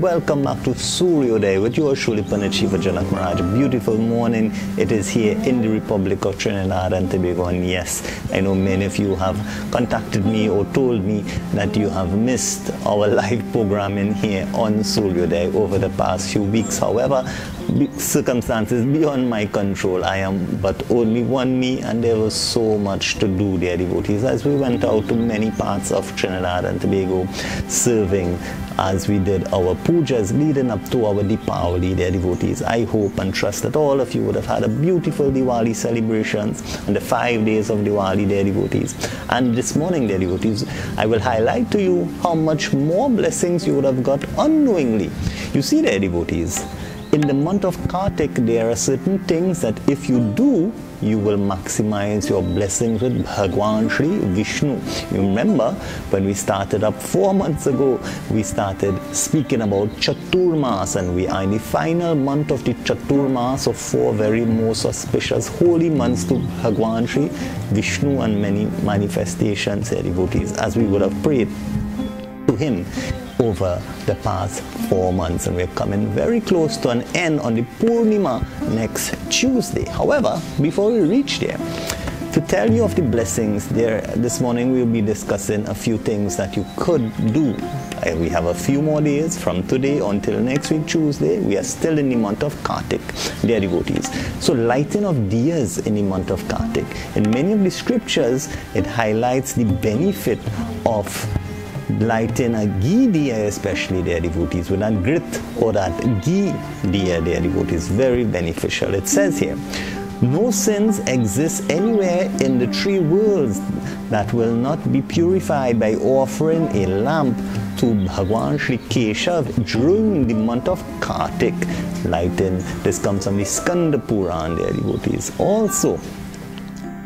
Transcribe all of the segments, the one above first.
Welcome back to Sooryoday with your Shuli Pandit Shiva Janak Maharaj. Beautiful morning. It is here in the Republic of Trinidad and Tobago. And yes, I know many of you have contacted me or told me that you have missed our live programming here on Sooryoday over the past few weeks. However, circumstances beyond my control. I am but only one me, and there was so much to do, dear devotees, as we went out to many parts of Trinidad and Tobago serving as we did our pujas leading up to our Deepavali, dear devotees. I hope and trust that all of you would have had a beautiful Diwali celebrations on the five days of Diwali, dear devotees. And this morning, dear devotees, I will highlight to you how much more blessings you would have got unknowingly. You see, dear devotees, in the month of Kartik, there are certain things that if you do, you will maximize your blessings with Bhagwan Sri Vishnu. You remember when we started up four months ago, we started speaking about Chaturmas and we are in the final month of the Chaturmas of four very most auspicious holy months to Bhagwan Sri Vishnu and many manifestations, devotees, as we would have prayed to him over the past four months. And we're coming very close to an end on the Purnima next Tuesday. However, before we reach there, to tell you of the blessings there this morning we'll be discussing a few things that you could do. Uh, we have a few more days from today until next week tuesday. We are still in the month of kartik dear devotees. So lighting of diyas in the month of kartik. In many of the scriptures it highlights the benefit of lighten a ghee diya especially their devotees with that grit or that ghee diya their devotees very beneficial it says here no sins exist anywhere in the three worlds that will not be purified by offering a lamp to Bhagwan Sri Keshav during the month of Kartik. Lighten, this comes from the Skanda Puran, their devotees. Also,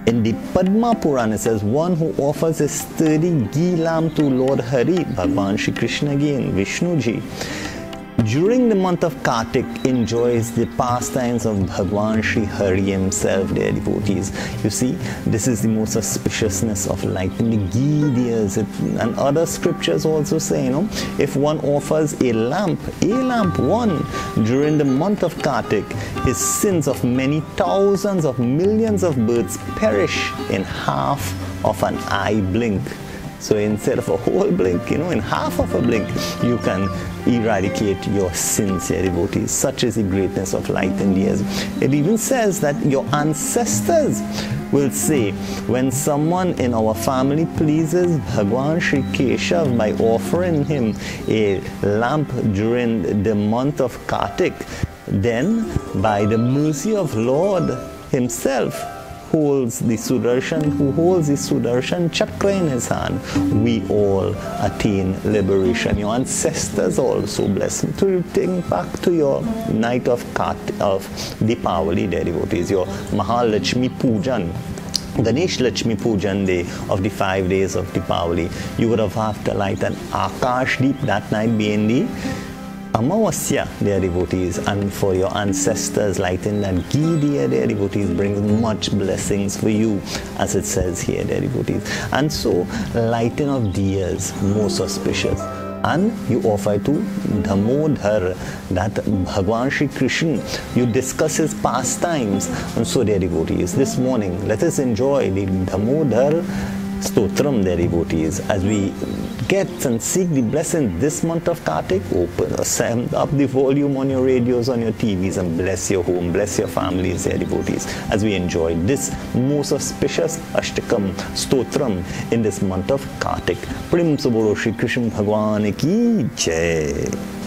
in the Padma Purana, it says, one who offers a sturdy ghee lamp to Lord Hari, Bhagwan Shri Krishna again, Vishnuji, during the month of Kartik enjoys the pastimes of Bhagwan Shri Hari himself, their devotees. You see, this is the most auspiciousness of lighting the ghee diyas. And other scriptures also say, you know, if one offers a lamp, a lamp, one, during the month of Kartik, his sins of many thousands of millions of birds perish in half of an eye blink. So instead of a whole blink, you know, in half of a blink, you can eradicate your sins, dear devotees. Such is the greatness of light and years. It even says that your ancestors will say, when someone in our family pleases Bhagwan Sri Keshav by offering him a lamp during the month of Kartik, then by the mercy of Lord himself, holds the Sudarshan, who holds the Sudarshan chakra in his hand, we all attain liberation. Your ancestors also bless. To think back to your night of Kat, of dear devotees, your Mahalakshmi Pujan, Ganesh Lakshmi Pujan day of the five days of Deepavali, you would have had to light an Akash Deep that night being the Amavasya, dear devotees, and for your ancestors, lighting that ghee, dear, dear devotees, brings much blessings for you, as it says here, dear devotees. And so, lighting of diyas, most auspicious. And you offer to Damodhar, that Bhagwan Shri Krishna, you discuss his pastimes. And so, dear devotees, this morning, let us enjoy the Damodhar Stotram, devotees, as we get and seek the blessing this month of Kartik. Open or up the volume on your radios, on your TVs, and bless your home, bless your families, dear devotees, as we enjoy this most auspicious Ashtakam Stotram in this month of Kartik. Prim Suboro Krishna Bhagwan ki Jai.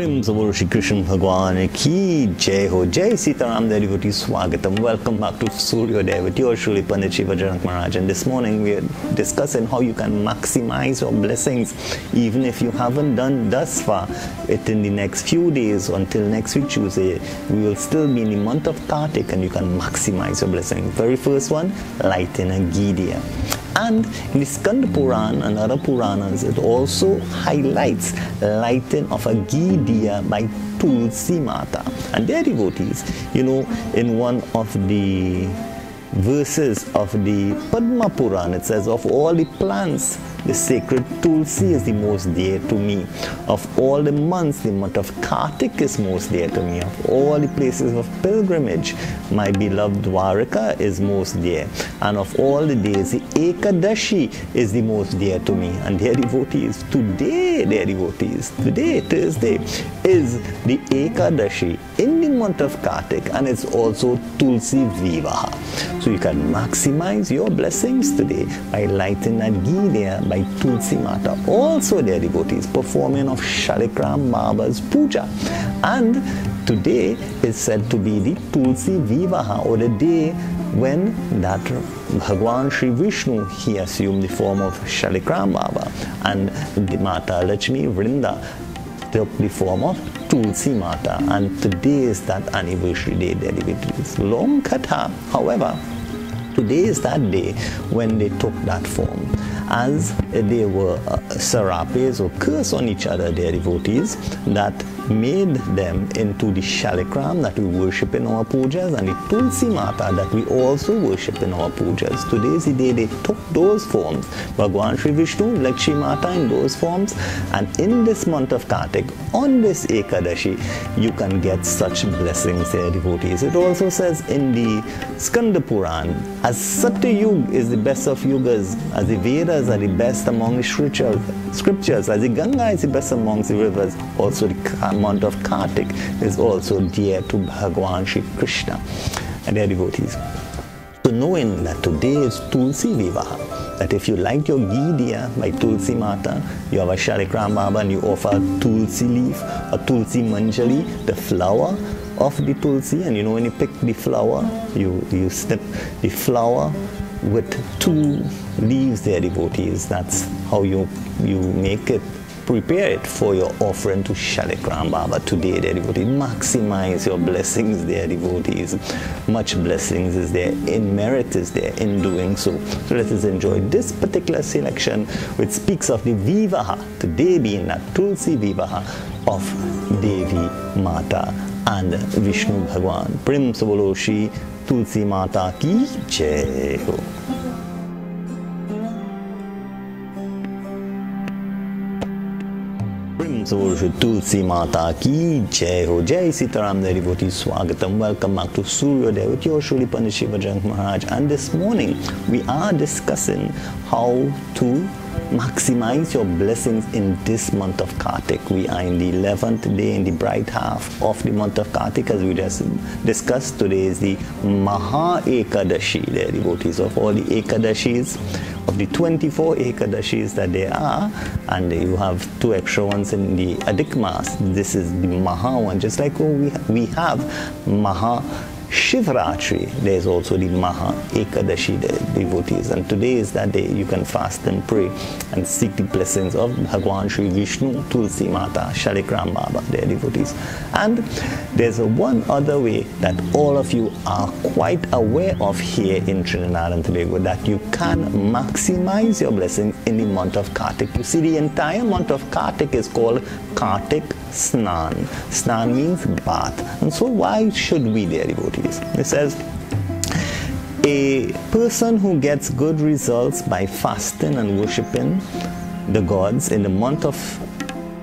Murimzamuru Shri Krishna Bhagwan Ki Jai Ho Jai Sitaram Devotee Swagatam. Welcome back to Sooryoday your Shri Pandit Shiva Janak Maharaj. And this morning we are discussing how you can maximize your blessings even if you haven't done thus far. It in the next few days until next week Tuesday, we will still be in the month of Kartik and you can maximize your blessings. Very first one, lighting a ghee diya. And in the Puran and other Puranas, it also highlights lighting of a ghee diya by Tulsi Mata and their devotees. You know, in one of the verses of the Padma Puran, it says, Of all the plants, the sacred Tulsi is the most dear to me. Of all the months, the month of Kartik is most dear to me. Of all the places of pilgrimage, my beloved Dwarika is most dear. And of all the days, the Ekadashi is the most dear to me. And their devotees, today, their devotees, today, Thursday, is the Ekadashi in the month of Kartik, and it's also Tulsi Vivaha. So you can maximize your blessings today by lighting a ghee by Tulsi Mata. Also their devotees performing of Shalikram Baba's puja. And today is said to be the Tulsi Vivaha or the day when that Bhagwan Sri Vishnu he assumed the form of Shalikram Baba and the Mata Lakshmi Vrinda took the form of Tulsi Mata and today is that anniversary day dedicated. It's long katha. However, today is that day when they took that form as they were uh, serapes or curse on each other, their devotees, that made them into the Shalikram that we worship in our pujas and the Tulsi Mata that we also worship in our pujas. Today is the day they took those forms. Bhagwan Sri Vishnu, Lakshmi Mata in those forms. And in this month of Kartik, on this Ekadashi, you can get such blessings, their devotees. It also says in the Skanda Puran, as Satyug is the best of yugas, as the Vedas are the best among the scriptures, Scriptures, as the Ganga is the best amongst the rivers, also the month of Kartik is also dear to Bhagwan Shri Krishna and their devotees. So knowing that today is Tulsi Vivaha, that if you like your ghee diya by Tulsi Mata, you have a Shalikram Baba and you offer Tulsi leaf, a Tulsi Manjari, the flower of the Tulsi, and you know when you pick the flower, you, you snip the flower with two leaves there, devotees. That's how you, you make it prepare it for your offering to Shalikram Baba today, dear devotees. Maximize your blessings, dear devotees. Much blessings is there, in merit is there in doing so. So let us enjoy this particular selection which speaks of the Vivaha, today being that Tulsi Vivaha of Devi Mata and Vishnu Bhagwan. Prim Savoloshi Ho. Surj Tulsi Mata Ki Jai Ho Jai Sitaram Devotee Swagatam. Welcome back to Sooryoday with your Shuli Pandit. And this morning we are discussing how to maximize your blessings in this month of Kartik. We are in the 11th day in the bright half of the month of Kartik as we just discussed. Today is the Maha Ekadashi, the devotees of all the Ekadashis of the 24 Ekadashis that there are, and you have two extra ones in the Adhik Mas. This is the Maha one, just like we, we have Maha Shivratri, there's also the Maha Ekadashi devotees. And today is that day you can fast and pray and seek the blessings of Bhagwan Sri Vishnu, Tulsi Mata, Shalikram Baba, their devotees. And there's one other way that all of you are quite aware of here in Trinidad and Tobago that you can maximize your blessings in the month of Kartik. You see, the entire month of Kartik is called Kartik Snan. Snan means bath. And so why should we, dear devotees? It says, a person who gets good results by fasting and worshipping the gods in the month of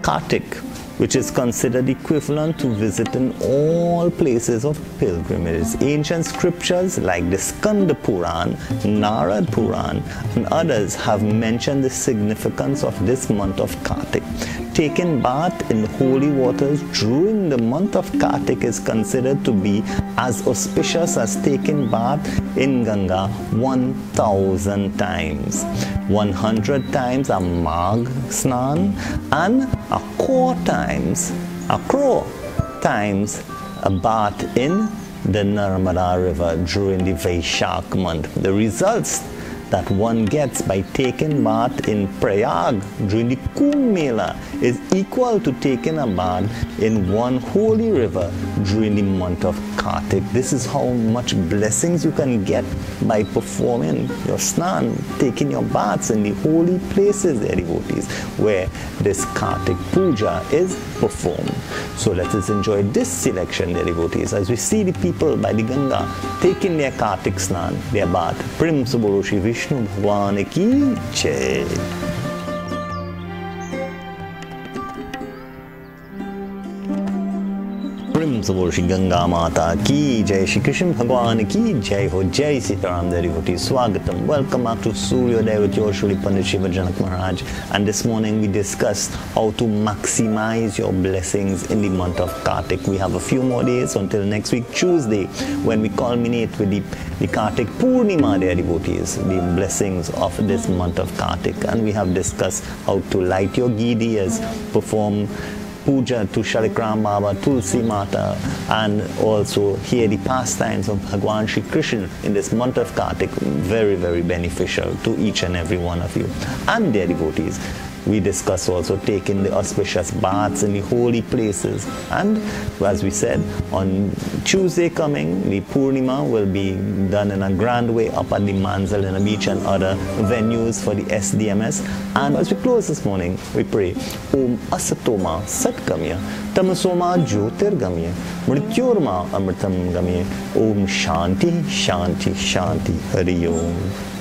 Kartik, which is considered equivalent to visiting all places of pilgrimage. Ancient scriptures like the Skanda Puran, Narad Puran, and others have mentioned the significance of this month of Kartik. Taking bath in holy waters during the month of Kartik is considered to be as auspicious as taking bath in Ganga 1000 times. 100 times a Magh Snan and a core times, a crore times a bath in the Narmada River during the Vaishak month. The results that one gets by taking bath in Prayag during the Kumbh Mela is equal to taking a bath in one holy river during the month of Kartik. This is how much blessings you can get by performing your snan, taking your baths in the holy places, devotees, where this Kartik Puja is performed. So let us enjoy this selection, dear devotees, as we see the people by the Ganga taking their Kartik Snan, their bath. Prim Vishnu Bhagwan ki Jai. बोल श्री गंगा माता की जय श्री कृष्ण भगवान की जय हो जय सीताराम देरी होती स्वागतम welcome back to Sooryoday with your Shri Pandit Shiva Janak Maharaj. And this morning we discussed how to maximize your blessings in the month of Kartik. We have a few more days until next week Tuesday when we culminate with the, the Kartik Purnima dear devotees the blessings of this month of Kartik. And we have discussed how to light your ghee perform puja to Shalikram Baba, Tulsi Mata, and also hear the pastimes of Bhagwan Shri Krishna in this month of Kartik. Very, very beneficial to each and every one of you and their devotees. We discuss also taking the auspicious baths in the holy places. And as we said, on Tuesday coming, the Purnima will be done in a grand way up at the Manzanilla Beach and other venues for the SDMS. And as we close this morning, we pray, Om Asatoma Satkamya, Tamasoma Jyotirgamya, Mrityorma Amritam Gamya, Om Shanti, Shanti, Shanti, Hari Om.